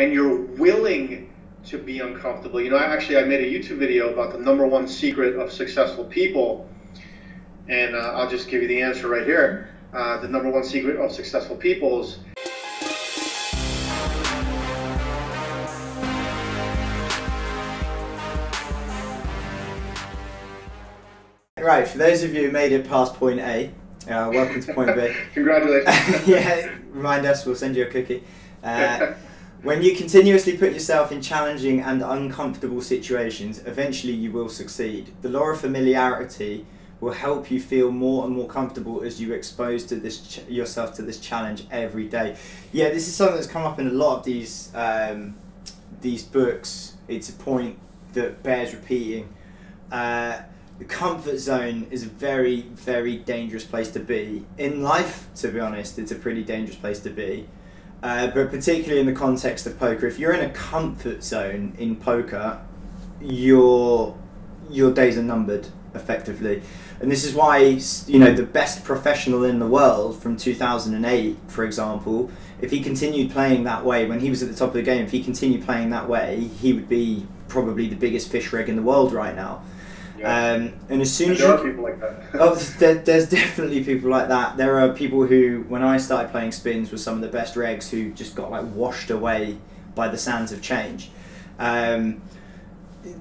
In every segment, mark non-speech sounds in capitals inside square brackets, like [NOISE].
and you're willing to be uncomfortable. You know, I actually I made a YouTube video about the number one secret of successful people, and uh, I'll just give you the answer right here. Uh, the number one secret of successful people is Right, for those of you who made it past point A, uh, welcome to point B. [LAUGHS] Congratulations. [LAUGHS] yeah, remind us, we'll send you a cookie. Uh, [LAUGHS] when you continuously put yourself in challenging and uncomfortable situations, eventually you will succeed. The law of familiarity will help you feel more and more comfortable as you expose to this yourself to this challenge every day. Yeah, this is something that's come up in a lot of these um, these books. It's a point that bears repeating. Uh, the comfort zone is a very, very dangerous place to be. In life, to be honest, it's a pretty dangerous place to be. Uh, but particularly in the context of poker, if you're in a comfort zone in poker, your your days are numbered effectively. And this is why you know the best professional in the world from 2008, for example, if he continued playing that way when he was at the top of the game, if he continued playing that way, he would be probably the biggest fish reg in the world right now. Yeah. Um, and as soon And as there you, are people like that. Oh, [LAUGHS] there, there's definitely people like that. There are people who, when I started playing spins, were some of the best regs who just got like washed away by the sands of change. Um,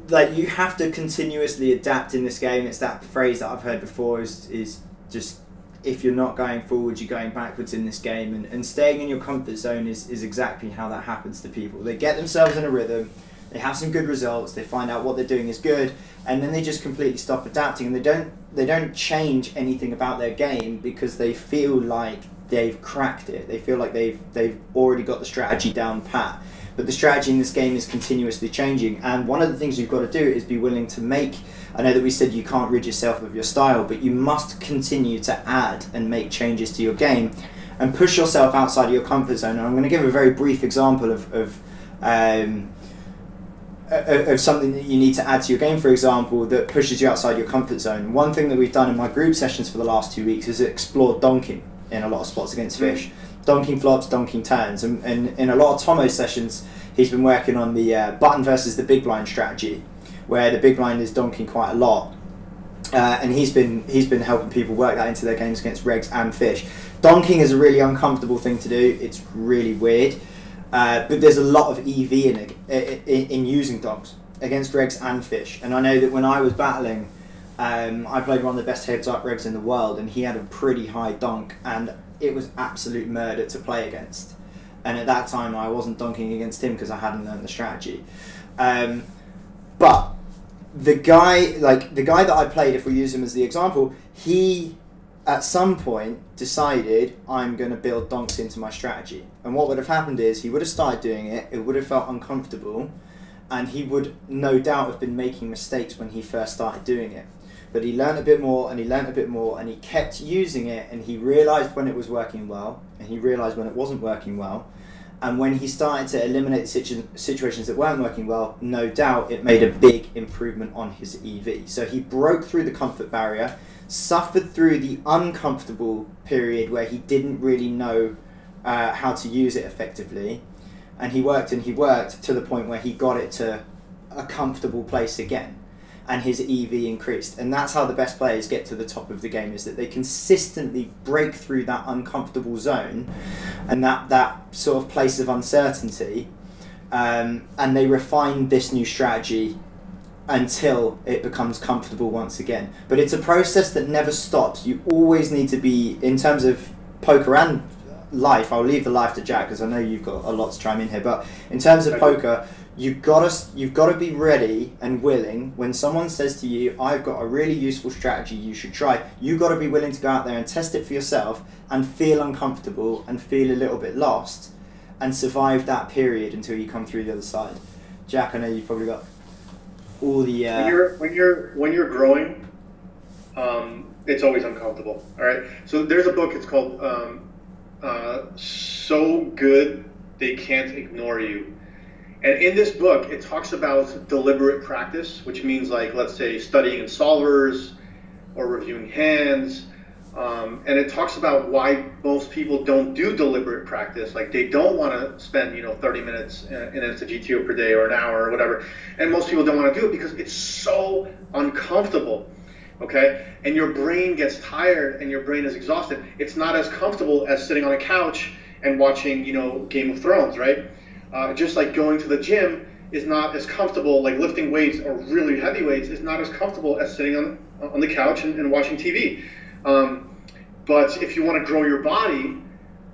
like you have to continuously adapt in this game. It's that phrase that I've heard before is is just if you're not going forward, you're going backwards in this game. And, and staying in your comfort zone is, is exactly how that happens to people. They get themselves in a rhythm, they have some good results, they find out what they're doing is good, and then they just completely stop adapting and they don't they don't change anything about their game because they feel like they've cracked it. They feel like they've they've already got the strategy down pat. But the strategy in this game is continuously changing, and one of the things you've got to do is be willing to make. I know that we said you can't rid yourself of your style, but you must continue to add and make changes to your game, and push yourself outside of your comfort zone. And I'm going to give a very brief example of. of um, of of something that you need to add to your game, for example, that pushes you outside your comfort zone. One thing that we've done in my group sessions for the last two weeks is explore donking in a lot of spots against Mm. fish. Donking flops, donking turns. And, and in a lot of Tomo's sessions, he's been working on the uh, button versus the big blind strategy, where the big blind is donking quite a lot. Uh, and he's been he's been helping people work that into their games against regs and fish. Donking is a really uncomfortable thing to do. It's really weird, uh, but there's a lot of EV in it in, in using donks against regs and fish. And I know that when I was battling, um, I played one of the best heads up regs in the world, and he had a pretty high donk, and it was absolute murder to play against. And at that time, I wasn't donking against him because I hadn't learned the strategy. Um, but the guy, like the guy that I played, if we use him as the example, he at some point decided I'm going to build donks into my strategy. And what would have happened is he would have started doing it. It would have felt uncomfortable, and he would no doubt have been making mistakes when he first started doing it. But he learned a bit more, and he learned a bit more, and he kept using it, and he realized when it was working well, and he realized when it wasn't working well. And when he started to eliminate situ- situations that weren't working well, no doubt it made a big improvement on his EV. So he broke through the comfort barrier, suffered through the uncomfortable period where he didn't really know uh, how to use it effectively, and he worked and he worked to the point where he got it to a comfortable place again and his EV increased. And that's how the best players get to the top of the game is that they consistently break through that uncomfortable zone and that, that sort of place of uncertainty. Um, and they refine this new strategy until it becomes comfortable once again. But it's a process that never stops. You always need to be, in terms of poker and life, I'll leave the life to Jack because I know you've got a lot to chime in here. But in terms of Okay. poker, you've got to you've got to be ready and willing when someone says to you, "I've got a really useful strategy you should try." You've got to be willing to go out there and test it for yourself and feel uncomfortable and feel a little bit lost and survive that period until you come through the other side. Jack, I know you've probably got all the. Uh, when you're when you're when you're growing, um, it's always uncomfortable. All right. So there's a book. It's called um, uh, "So Good They Can't Ignore You," and in this book, it talks about deliberate practice, which means like let's say studying in solvers or reviewing hands. Um, and it talks about why most people don't do deliberate practice. Like they don't want to spend, you know, 30 minutes in, in a GTO per day or an hour or whatever. And most people don't want to do it because it's so uncomfortable. Okay? And your brain gets tired and your brain is exhausted. It's not as comfortable as sitting on a couch and watching, you know, Game of Thrones, right? Uh, just like going to the gym is not as comfortable, like lifting weights or really heavy weights is not as comfortable as sitting on, on the couch and, and watching TV. Um, but if you want to grow your body,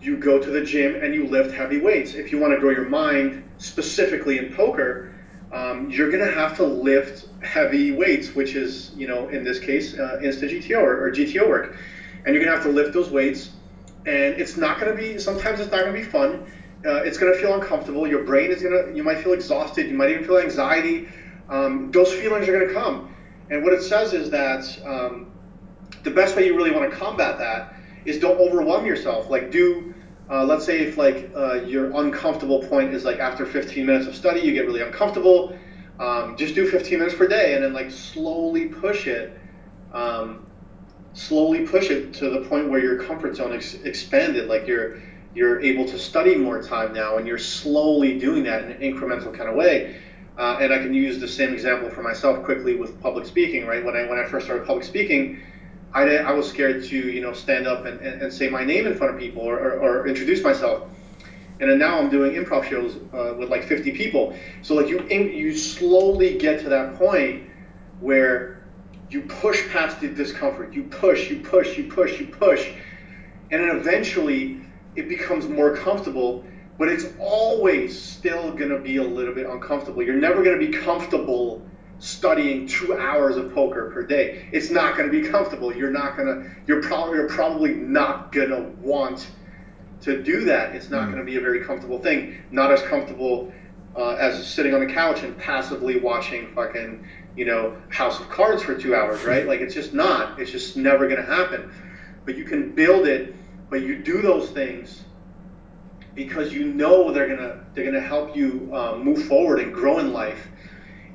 you go to the gym and you lift heavy weights. If you want to grow your mind, specifically in poker, um, you're going to have to lift heavy weights, which is, you know, in this case, uh, Insta GTO or, or GTO work. And you're going to have to lift those weights. And it's not going to be, sometimes it's not going to be fun. Uh, it's going to feel uncomfortable. Your brain is going to, you might feel exhausted. You might even feel anxiety. Um, those feelings are going to come. And what it says is that um, the best way you really want to combat that is don't overwhelm yourself. Like do, uh, let's say if like uh, your uncomfortable point is like after 15 minutes of study, you get really uncomfortable. Um, just do 15 minutes per day, and then like slowly push it, um, slowly push it to the point where your comfort zone ex- expanded. Like you're you're able to study more time now, and you're slowly doing that in an incremental kind of way. Uh, and I can use the same example for myself quickly with public speaking. Right when I when I first started public speaking I, I was scared to you know stand up and, and, and say my name in front of people or, or, or, introduce myself. And then now I'm doing improv shows uh, with like 50 people. So like you you slowly get to that point where you push past the discomfort. You push, you push, you push, you push, and then eventually it becomes more comfortable. But it's always still gonna be a little bit uncomfortable. You're never gonna be comfortable studying two hours of poker per day. It's not going to be comfortable. You're not going to. You're probably you're probably not going to want to do that. It's not mm. going to be a very comfortable thing. Not as comfortable uh, as sitting on the couch and passively watching fucking you know House of Cards for two hours, right? [LAUGHS] Like it's just not. It's just never going to happen. But you can build it. But you do those things because you know they're gonna they're gonna help you uh, move forward and grow in life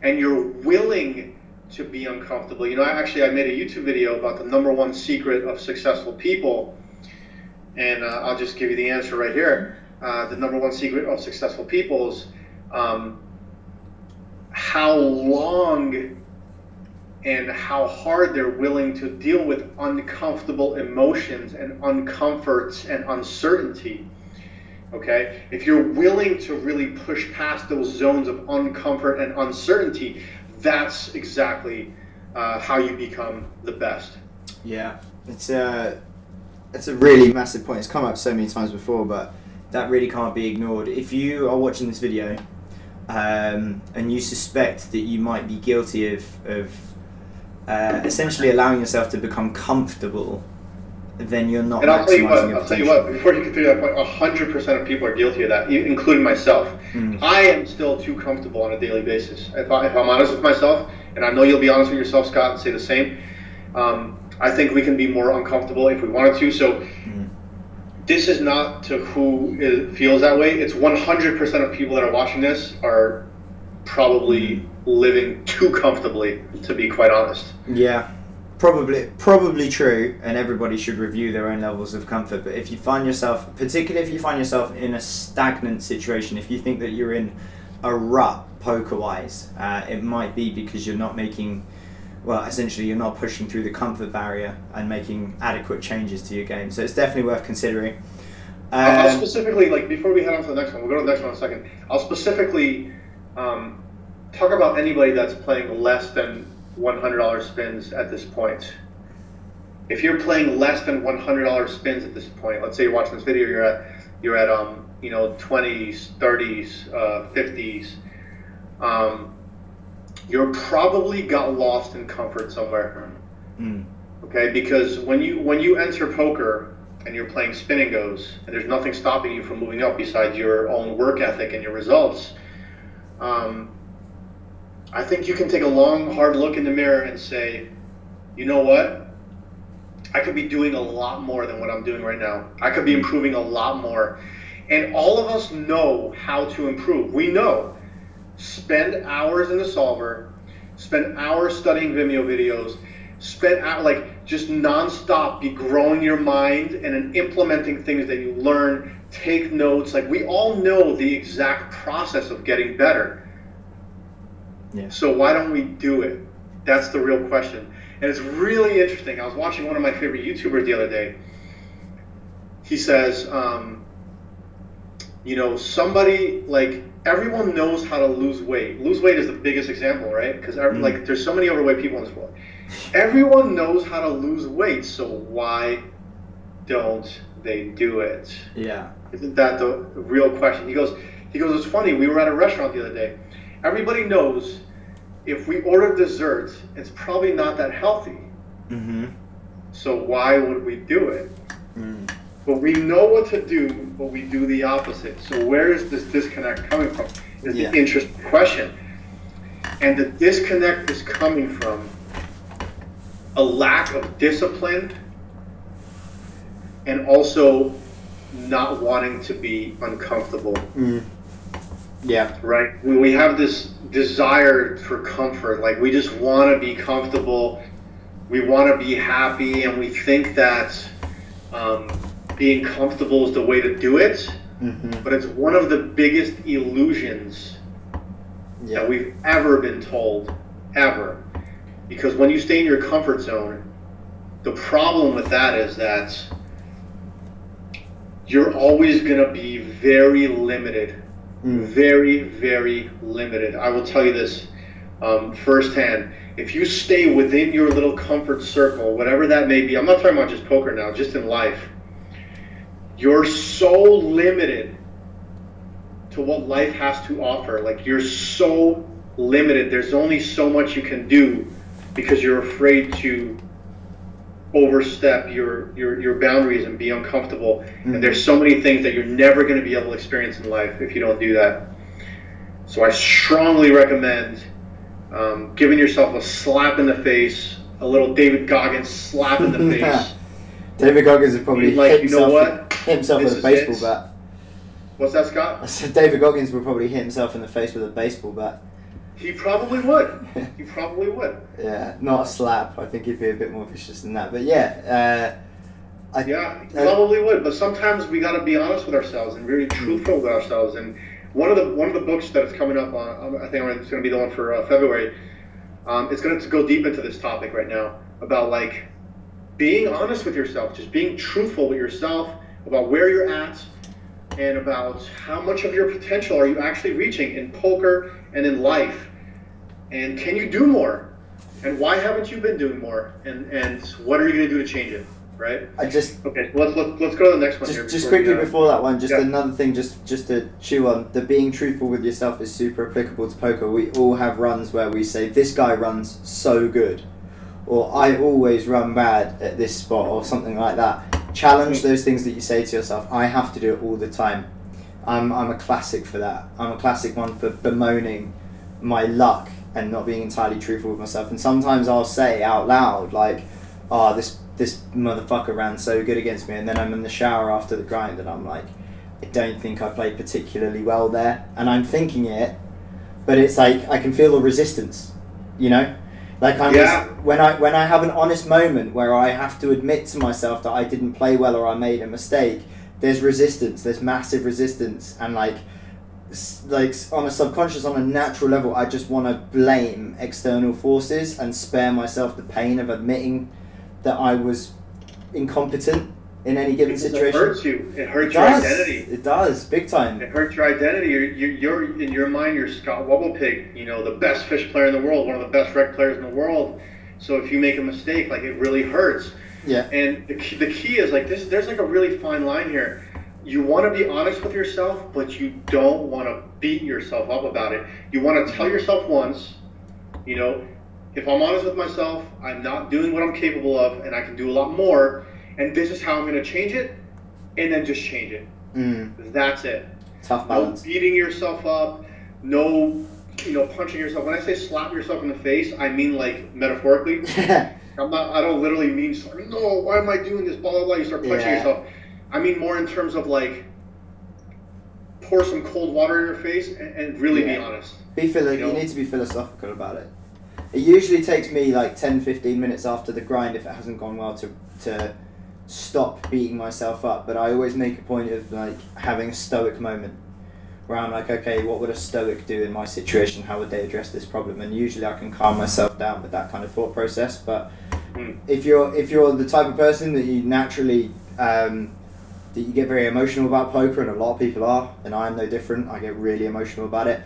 and you're willing to be uncomfortable. You know, I actually I made a YouTube video about the number one secret of successful people, and uh, I'll just give you the answer right here. Uh, the number one secret of successful people is um, how long and how hard they're willing to deal with uncomfortable emotions and uncomforts and uncertainty. Okay? If you're willing to really push past those zones of uncomfort and uncertainty, that's exactly uh, how you become the best. Yeah, it's a, it's a really massive point. It's come up so many times before, but that really can't be ignored. If you are watching this video um, and you suspect that you might be guilty of, of uh, essentially allowing yourself to become comfortable then you're not. And I'll tell you what. I'll tell you what. Before you get through that point, hundred percent of people are guilty of that, including myself. Mm. I am still too comfortable on a daily basis. If, I, am honest with myself, and I know you'll be honest with yourself, Scott, and say the same. Um, I think we can be more uncomfortable if we wanted to. So. Mm. This is not to who feels that way. It's 100% of people that are watching this are probably living too comfortably, to be quite honest. Yeah, probably probably true, and everybody should review their own levels of comfort. But if you find yourself, particularly if you find yourself in a stagnant situation, if you think that you're in a rut poker wise, uh, it might be because you're not making. Well, essentially, you're not pushing through the comfort barrier and making adequate changes to your game. So it's definitely worth considering. Um, I'll specifically, like, before we head on to the next one, we'll go to the next one in a second. I'll specifically um, talk about anybody that's playing less than $100 spins at this point. If you're playing less than $100 spins at this point, let's say you're watching this video, you're at you're at um you know 20s, 30s, uh, 50s. Um, you're probably got lost in comfort somewhere. Mm. Okay, because when you when you enter poker and you're playing spin and goes, and there's nothing stopping you from moving up besides your own work ethic and your results. Um, I think you can take a long, hard look in the mirror and say, you know what? I could be doing a lot more than what I'm doing right now. I could be improving a lot more. And all of us know how to improve. We know. Spend hours in the solver, spend hours studying Vimeo videos, spend out like just nonstop be growing your mind and then implementing things that you learn take notes like we all know the exact process of getting better Yeah. so why don't we do it? That's the real question. And it's really interesting. I was watching one of my favorite youtubers the other day. He says um, you know somebody like everyone knows how to lose weight. Lose weight is the biggest example right? Because Mm. like there's so many overweight people in this world. Everyone knows how to lose weight so why don't they do it? Yeah. isn't that the real question? He goes he goes it's funny. We were at a restaurant the other day everybody knows if we order dessert it's probably not that healthy Mm-hmm. so why would we do it Mm. but we know what to do, but we do the opposite. So where is this disconnect coming from? Is Yeah. the interesting question. And the disconnect is coming from a lack of discipline and also not wanting to be uncomfortable, Mm. Yeah. right? We, we have this desire for comfort. Like we just want to be comfortable. We want to be happy, and we think that um, being comfortable is the way to do it. Mm-hmm. But it's one of the biggest illusions Yeah. that we've ever been told, ever. Because when you stay in your comfort zone, the problem with that is that you're always going to be very limited. Very, very limited. I will tell you this um, firsthand. If you stay within your little comfort circle, whatever that may be, I'm not talking about just poker now, just in life, you're so limited to what life has to offer. Like you're so limited. There's only so much you can do because you're afraid to overstep your your, your boundaries and be uncomfortable. Mhm. And there's so many things that you're never going to be able to experience in life if you don't do that. So I strongly recommend um, giving yourself a slap in the face, a little David Goggins slap in the [LAUGHS] face. David Goggins would probably Like, hit you know himself, what? hit himself This with a baseball it. bat. What's that, Scott? I said David Goggins would probably hit himself in the face with a baseball bat. He probably would. [LAUGHS] He probably would. Yeah, not a slap. I think he'd be a bit more vicious than that. But yeah, uh, I, Yeah, he Uh, probably would. But sometimes we got to be honest with ourselves and very truthful with ourselves. And one of the one of the books that is coming up on, um, I think it's going to be the one for uh, February. Um, it's going to go deep into this topic right now about like being honest with yourself, just being truthful with yourself about where you're at and about how much of your potential are you actually reaching in poker and in life, and can you do more, and why haven't you been doing more, and and what are you going to do to change it, right? I just Okay, let's let's, let's go to the next one just, here. just before we, quickly uh, before that one, just yeah. another thing, just just to chew on. The being truthful with yourself is super applicable to poker. We all have runs where we say this guy runs so good, or I always run bad at this spot, or something like that. Challenge Mm. those things that you say to yourself. I have to do it all the time. I'm I'm a classic for that. I'm a classic one for bemoaning my luck and not being entirely truthful with myself. And sometimes I'll say out loud like, "Oh, this this motherfucker ran so good against me," and then I'm in the shower after the grind and I'm like, "I don't think I played particularly well there," and I'm thinking it, but it's like I can feel the resistance, you know. Like I'm Yeah. just, when I when I have an honest moment where I have to admit to myself that I didn't play well or I made a mistake, there's resistance. There's massive resistance, and like like on a subconscious, on a natural level, I just want to blame external forces and spare myself the pain of admitting that I was incompetent in any given because It situation. hurts you. It hurts It your does. identity. It does, big time. It hurts your identity. You're, you're, you're in your mind. You're Scott Wobblepig. You know the best fish player in the world, one of the best rec players in the world. So if you make a mistake, like it really hurts. Yeah. And the key, the key is like this. There's like a really fine line here. You want to be honest with yourself, but you don't want to beat yourself up about it. You want to tell yourself once, you know, if I'm honest with myself, I'm not doing what I'm capable of, and I can do a lot more. And this is how I'm going to change it, and then just change it. Mm, That's it. tough balance. No beating yourself up. No, you know, punching yourself. When I say slap yourself in the face, I mean like metaphorically. [LAUGHS] I'm not. I don't literally mean. No, why am I doing this? Blah blah blah. You start punching Yeah. yourself. I mean more in terms of like pour some cold water in your face and, and really be Yeah. honest. be philo- You know? you need to be philosophical about it. it usually takes me like 10, 15 minutes after the grind if it hasn't gone well to to stop beating myself up. But I always make a point of like having a stoic moment where I'm like, okay, what would a stoic do in my situation? How would they address this problem? And usually I can calm myself down with that kind of thought process. But Mm. if you're if you're the type of person that you naturally um, that you get very emotional about poker, and a lot of people are, and I'm no different. I get really emotional about it.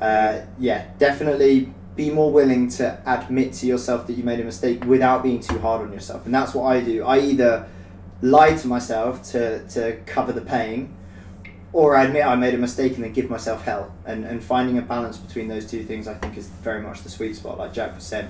Uh, yeah, definitely be more willing to admit to yourself that you made a mistake without being too hard on yourself, and that's what I do. I either lie to myself to to cover the pain, or I admit I made a mistake and then give myself hell. And and finding a balance between those two things, I think, is very much the sweet spot, like Jack was saying.